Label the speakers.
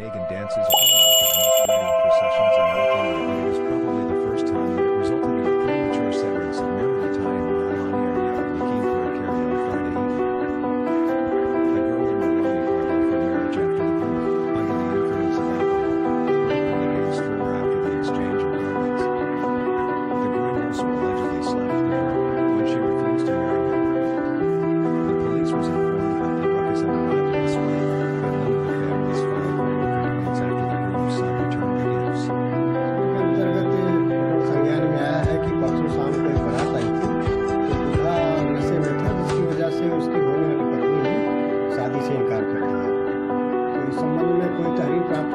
Speaker 1: Nagin dances most wedding processions in but it is probably the first time that it resulted in a premature severance of in area of Lakhimpur Kheri on Friday girl and Mulani called marriage after the the influence of alcohol, on the dance floor after the exchange of. The groom also allegedly slapped the
Speaker 2: से उसकी होने वाली पत्नी शादी से इनकार कर दिया। तो इस संबंध में कोई तहरीर प्राप्त